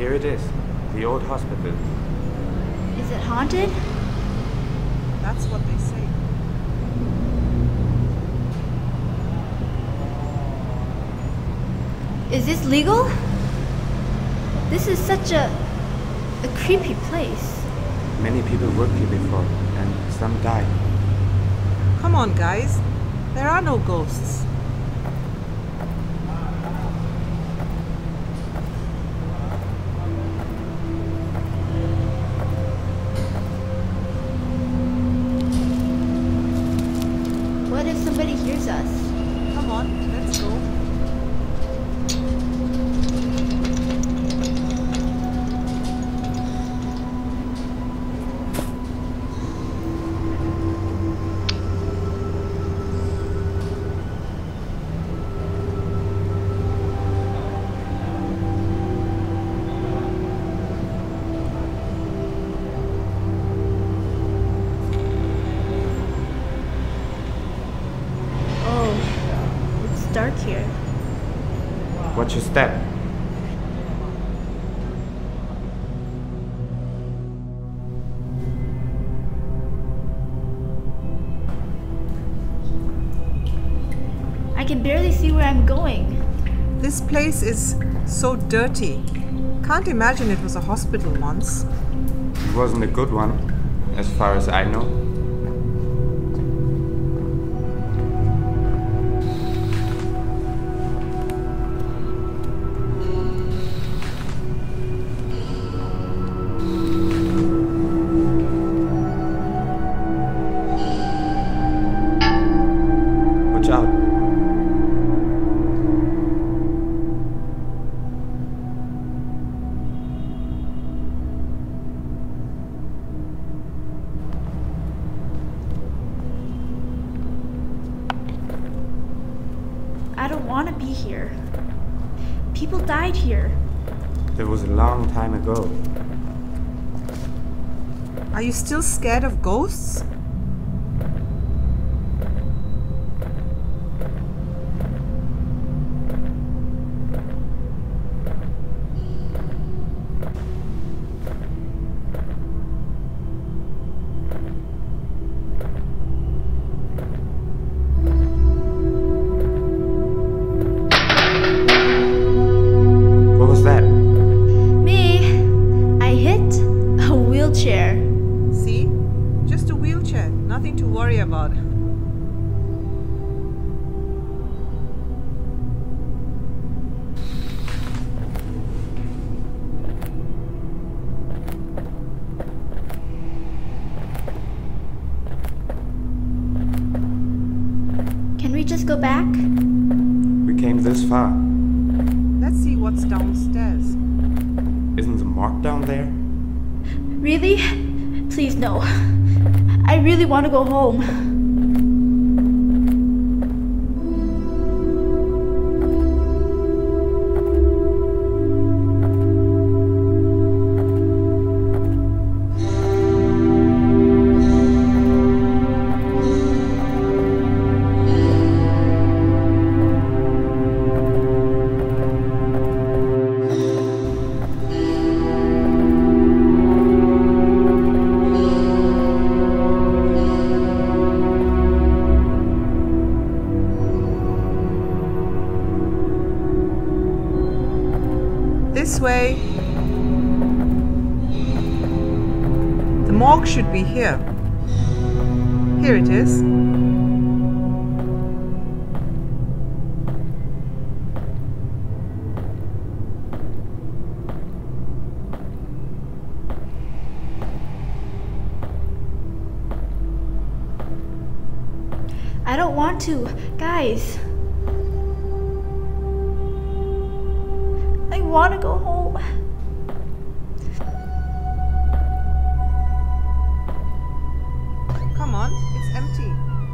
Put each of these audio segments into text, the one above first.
Here it is, the old hospital. Is it haunted? That's what they say. Is this legal? This is such a a creepy place. Many people worked here before, and some died. Come on, guys. There are no ghosts. Watch your step. I can barely see where I'm going. This place is so dirty. Can't imagine it was a hospital once. It wasn't a good one, as far as I know. Be here. People died here. That was a long time ago. Are you still scared of ghosts? Just a wheelchair. Nothing to worry about. Can we just go back? We came this far. Let's see what's downstairs. Isn't the morgue down there? Really? Please, no. I really want to go home. Way. The morgue should be here. Here it is. I don't want to. Guys. Want to go home. Come on, it's empty.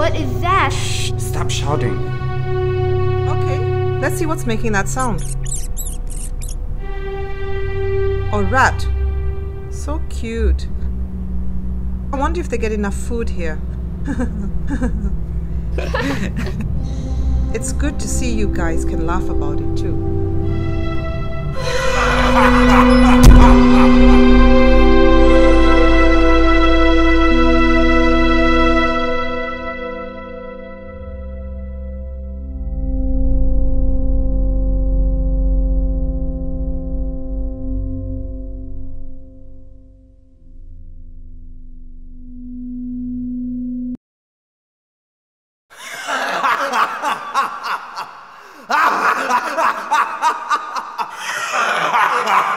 What is that? Shh! Stop shouting. Okay, Let's see what's making that sound. A rat. So cute. I wonder if they get enough food here. it's good to see you guys can laugh about it too.